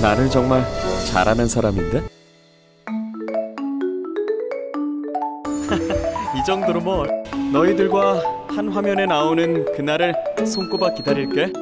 나를 정말 잘하는 사람인데? 이 정도로 뭐 너희들과 한 화면에 나오는 그날을 손꼽아 기다릴게.